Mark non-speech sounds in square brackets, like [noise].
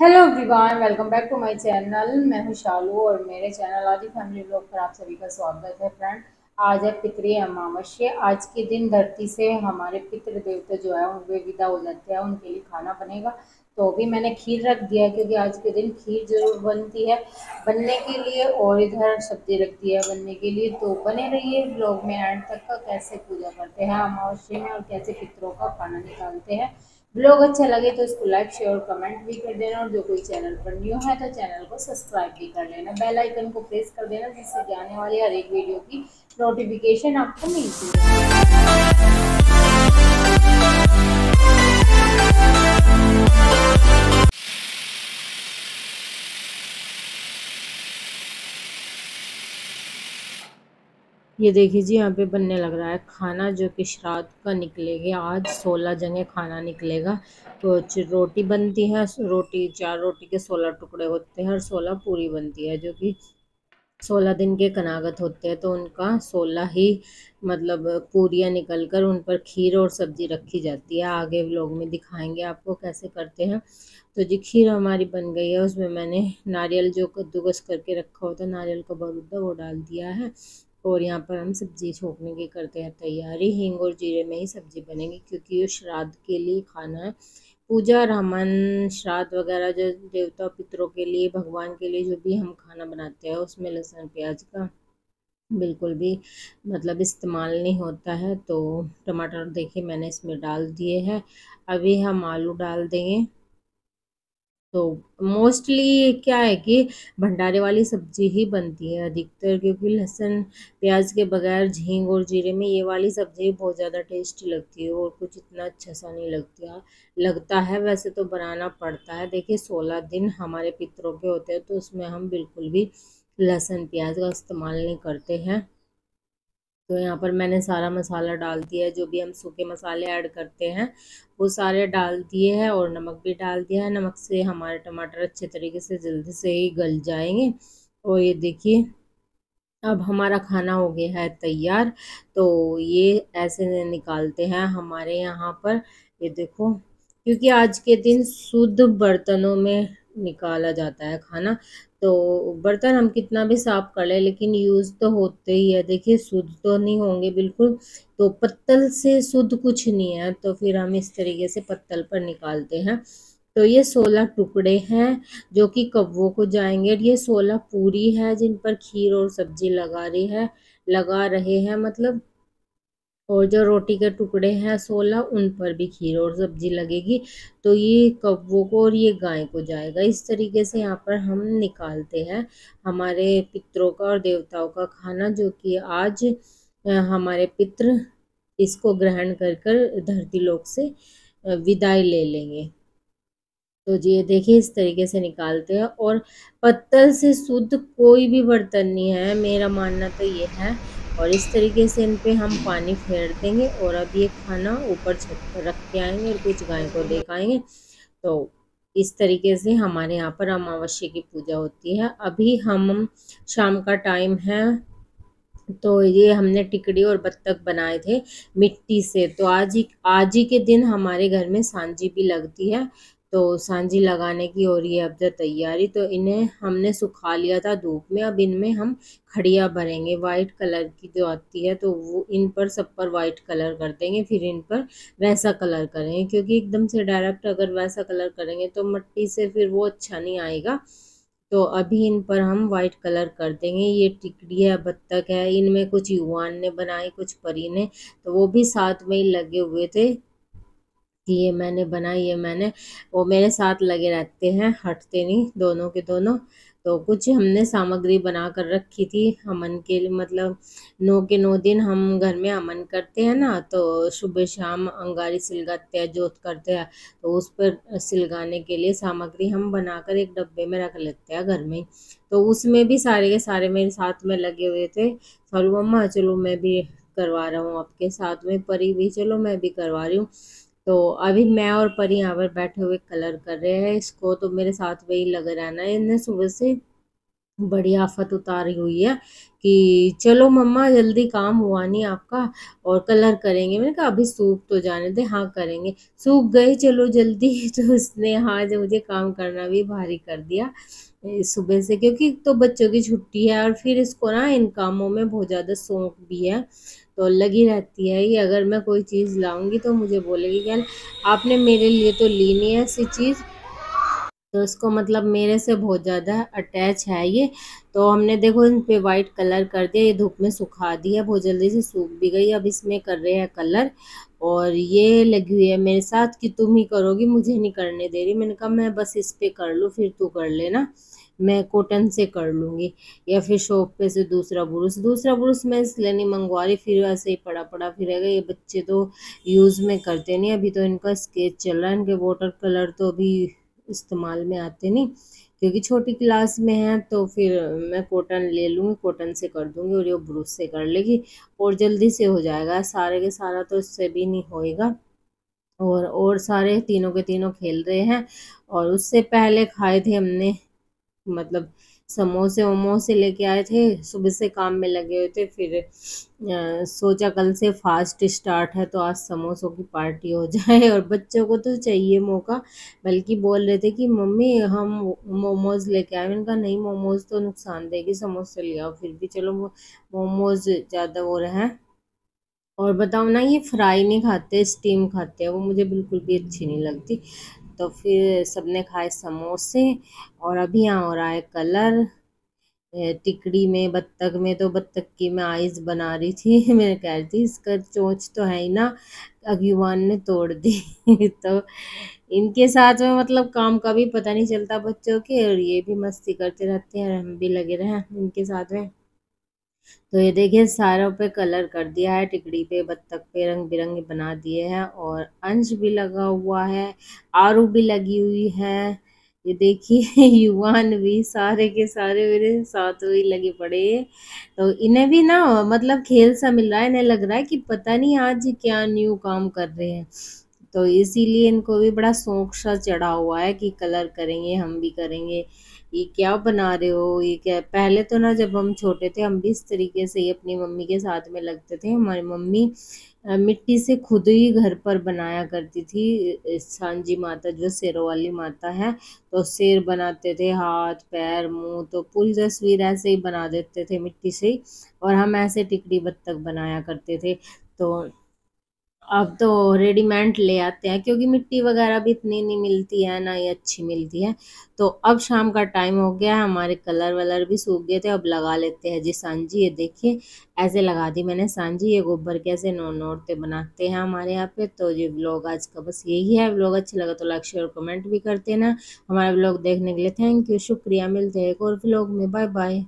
Hello everyone welcome back to my channel मैं हूँ शालू और मेरे चैनल आदि फैमिली ब्लॉग पर आप सभी का स्वागत है फ्रेंड आज है पितृ अमावस्या. आज के दिन धरती से हमारे पितृ देवता जो है वे विदा हो जाते हैं, उनके लिए खाना बनेगा. तो अभी मैंने खीर रख दिया है क्योंकि आज के दिन खीर ज़रूर बनती है. बनने के लिए और इधर सब्ज़ी रख दी है बनने के लिए. तो बने रहिए ब्लॉग में एंड तक का कैसे पूजा करते हैं अमावस्या में और कैसे पितरों का खाना निकालते हैं. ब्लॉग अच्छा लगे तो इसको लाइक, शेयर और कमेंट भी कर देना और जो कोई चैनल पर न्यू है तो चैनल को सब्सक्राइब भी कर लेना। बेल आइकन को प्रेस कर देना जिससे जाने वाली हर एक वीडियो की नोटिफिकेशन आपको मिलती है ये देखिए जी, यहाँ पे बनने लग रहा है खाना जो कि श्राद्ध का निकलेगा। आज सोलह जगह खाना निकलेगा। तो रोटी बनती है रोटी, चार रोटी के सोलह टुकड़े होते हैं और सोलह पूरी बनती है, जो कि सोलह दिन के कनागत होते हैं। तो उनका सोलह ही मतलब पूरियाँ निकल कर उन पर खीर और सब्ज़ी रखी जाती है। आगे लोग में दिखाएँगे आपको कैसे करते हैं। तो जी, खीर हमारी बन गई है। उसमें मैंने नारियल जो कद्दूकस करके रखा होता है, नारियल का बहुत वो डाल दिया है। और यहाँ पर हम सब्ज़ी छोकने की करते हैं तैयारी, हींग और जीरे में ही सब्ज़ी बनेगी क्योंकि ये श्राद्ध के लिए खाना है। पूजा, रामन, श्राद्ध वगैरह जो देवता पितरों के लिए, भगवान के लिए जो भी हम खाना बनाते हैं, उसमें लहसुन, प्याज का बिल्कुल भी मतलब इस्तेमाल नहीं होता है। तो टमाटर देखिए मैंने इसमें डाल दिए हैं। अभी हम आलू डाल देंगे। तो मोस्टली क्या है कि भंडारे वाली सब्ज़ी ही बनती है अधिकतर, क्योंकि लहसुन, प्याज के बगैर झींग और जीरे में ये वाली सब्ज़ी बहुत ज़्यादा टेस्टी लगती है और कुछ इतना अच्छा सा नहीं लगता लगता है वैसे तो बनाना पड़ता है। देखिए, सोलह दिन हमारे पितरों के होते हैं तो उसमें हम बिल्कुल भी लहसुन, प्याज का इस्तेमाल नहीं करते हैं। तो यहाँ पर मैंने सारा मसाला डाल दिया है, जो भी हम सूखे मसाले ऐड करते हैं, वो सारे डाल दिए हैं और नमक भी डाल दिया है। नमक से हमारे टमाटर अच्छे तरीके से जल्दी से ही गल जाएँगे। और ये देखिए, अब हमारा खाना हो गया है तैयार। तो ये ऐसे निकालते हैं हमारे यहाँ पर। ये देखो, क्योंकि आज के दिन शुद्ध बर्तनों में निकाला जाता है खाना। तो बर्तन हम कितना भी साफ़ कर लें, लेकिन यूज़ तो होते ही है। देखिए, शुद्ध तो नहीं होंगे बिल्कुल तो पत्तल से शुद्ध कुछ नहीं है तो फिर हम इस तरीके से पत्तल पर निकालते हैं। तो ये सोलह टुकड़े हैं जो कि कब्बों को जाएँगे। ये सोलह पूरी है जिन पर खीर और सब्ज़ी लगा रही है, लगा रहे हैं मतलब और जो रोटी के टुकड़े हैं सोलह उन पर भी खीर और सब्ज़ी लगेगी। तो ये कौवों को और ये गाय को जाएगा। इस तरीके से यहाँ पर हम निकालते हैं हमारे पितरों का और देवताओं का खाना, जो कि आज हमारे पित्र इसको ग्रहण कर कर धरती लोक से विदाई ले लेंगे। तो जी, ये देखिए, इस तरीके से निकालते हैं। और पत्तल से शुद्ध कोई भी बर्तन नहीं है। मेरा मानना तो ये है और इस तरीके से इन पे हम पानी फेर देंगे और अब ये खाना ऊपर छत पर रख के आएँगे और कुछ गाय को देखाएँगे तो इस तरीके से हमारे यहाँ पर अमावस्या की पूजा होती है। अभी हम शाम का टाइम है तो ये हमने टिकड़ी और बत्तख बनाए थे मिट्टी से। तो आज ही आज ही के दिन हमारे घर में सांझी भी लगती है। तो सांझी लगाने की हो रही है अब जब तैयारी तो इन्हें हमने सुखा लिया था धूप में। अब इनमें हम खड़िया भरेंगे, वाइट कलर की जो आती है तो वो इन पर सब पर वाइट कलर कर देंगे, फिर इन पर वैसा कलर करेंगे, क्योंकि एकदम से डायरेक्ट अगर वैसा कलर करेंगे तो मिट्टी से फिर वो अच्छा नहीं आएगा। तो अभी इन पर हम वाइट कलर कर देंगे। ये टिकड़ी है, बत्तख है, इनमें कुछ युवान ने बनाए, कुछ परी ने तो वो भी साथ में ही लगे हुए थे। कि ये मैंने बनाई ये मैंने, वो मेरे साथ लगे रहते हैं, हटते नहीं, दोनों के दोनों। तो कुछ हमने सामग्री बना कर रखी थी हमन के लिए मतलब नौ के नौ दिन हम घर में अमन करते हैं ना तो सुबह शाम अंगारी सिलगाते हैं, जोत करते हैं तो उस पर सिलगाने के लिए सामग्री हम बनाकर एक डब्बे में रख लेते हैं घर में तो उसमें भी सारे के सारे मेरे साथ में लगे हुए थे चलो मम्मा चलो मैं भी करवा रहा हूँ आपके साथ में, परी भी, चलो मैं भी करवा रही हूँ। तो अभी मैं और परी यहाँ पर बैठे हुए कलर कर रहे हैं इसको तो मेरे साथ वही लग रहना है ना, इन्हें सुबह से बड़ी आफत उतारी हुई है कि चलो मम्मा, जल्दी काम हुआ नहीं आपका और कलर करेंगे। मैंने कहा, अभी सूख तो जाने दे। हाँ करेंगे। सूख गए चलो जल्दी। [laughs] तो उसने हाँ जो मुझे काम करना भी भारी कर दिया सुबह से, क्योंकि तो बच्चों की छुट्टी है और फिर इसको ना इन कामों में बहुत ज़्यादा शौक भी है। तो लगी रहती है। ये अगर मैं कोई चीज़ लाऊँगी तो मुझे बोलेगी क्या आपने मेरे लिए तो ली नहीं है ऐसी चीज़। तो इसको मतलब मेरे से बहुत ज़्यादा अटैच है ये। तो हमने देखो इन पे वाइट कलर कर दिया, ये धूप में सुखा दिया बहुत जल्दी से सूख भी गई अब इसमें कर रहे हैं कलर और ये लगी हुई है मेरे साथ कि तुम ही करोगी, मुझे नहीं करने दे रही। मैंने कहा, मैं बस इस पर कर लूँ, फिर तू कर लेना। मैं कॉटन से कर लूँगी, या फिर शॉप पे से दूसरा ब्रुश दूसरा ब्रुश मैं इसलिए नहीं मंगवा रही, फिर वैसे ही पड़ा पड़ा, फिर फिरेगा ये बच्चे तो यूज़ में करते नहीं, अभी तो इनका स्केच चल रहा है, इनके वाटर कलर तो अभी इस्तेमाल में आते नहीं। क्योंकि छोटी क्लास में है तो फिर मैं कॉटन ले लूँगी कॉटन से कर दूँगी और ये ब्रुश से कर लेगी। और जल्दी से हो जाएगा, सारे के सारा तो इससे भी नहीं होएगा। और और सारे तीनों के तीनों खेल रहे हैं, और उससे पहले खाए थे हमने मतलब समोसे वमोसे लेके आए थे सुबह से काम में लगे हुए थे फिर आ, सोचा कल से फास्ट स्टार्ट है तो आज समोसों की पार्टी हो जाए। और बच्चों को तो चाहिए मौका बल्कि बोल रहे थे कि मम्मी हम मोमोज लेके आए। मैंने कहा नहीं मोमोज तो नुकसान देगी समोसे ले आओ। फिर भी चलो मोमोज ज़्यादा हो रहे हैं। और बताओ ना ये फ्राई नहीं खाते स्टीम खाते हैं वो मुझे बिल्कुल भी अच्छी नहीं लगती। तो फिर सबने खाए समोसे और अभी यहाँ हो रहा है कलर। टिकड़ी में, बत्तख में तो बत्तख की मैं आइस बना रही थी। [laughs] मैं कह रही थी, इसका चोंच तो है ही ना अभिमान ने तोड़ दी। [laughs] तो इनके साथ में मतलब काम का भी पता नहीं चलता बच्चों के, और ये भी मस्ती करते रहते हैं, हम भी लगे रहे हैं इनके साथ में। तो ये देखिए, सारों पे कलर कर दिया है, टिकड़ी पे, बत्तख पे रंग बिरंगे बना दिए हैं और अंश भी लगा हुआ है, आरू भी लगी हुई है। ये देखिए, [laughs] युवान भी सारे के सारे मेरे साथ ही लगे पड़े तो इन्हें भी ना मतलब खेल सा मिल रहा है, इन्हें लग रहा है कि पता नहीं आज क्या न्यू काम कर रहे हैं। तो इसीलिए इनको भी बड़ा शौक सा चढ़ा हुआ है कि कलर करेंगे, हम भी करेंगे। ये क्या बना रहे हो? ये क्या पहले तो ना जब हम छोटे थे, हम भी इस तरीके से ही अपनी मम्मी के साथ में लगते थे। हमारी मम्मी मिट्टी से खुद ही घर पर बनाया करती थी। सांझी माता जो शेरों वाली माता है तो शेर बनाते थे, हाथ, पैर, मुँह तो पूरी तस्वीर ऐसे ही बना देते थे मिट्टी से और हम ऐसे टिकड़ी बत्तख बनाया करते थे। तो अब तो रेडीमेड ले आते हैं, क्योंकि मिट्टी वगैरह भी इतनी नहीं मिलती है, ना ही अच्छी मिलती है। तो अब शाम का टाइम हो गया है, हमारे कलर वलर भी सूख गए थे, अब लगा लेते हैं। जी सांझी, ये देखिए, ऐसे लगा दी मैंने सांझी, ये गोबर कैसे नोट नोटते बनाते हैं हमारे यहाँ पे। तो ये ब्लॉग आज का बस यही है। ब्लॉग अच्छा लगा तो लाइक शेयर कमेंट भी करते ना हमारे ब्लॉग देखने के लिए थैंक यू शुक्रिया, मिलते हैं एक और ब्लॉग में। Bye bye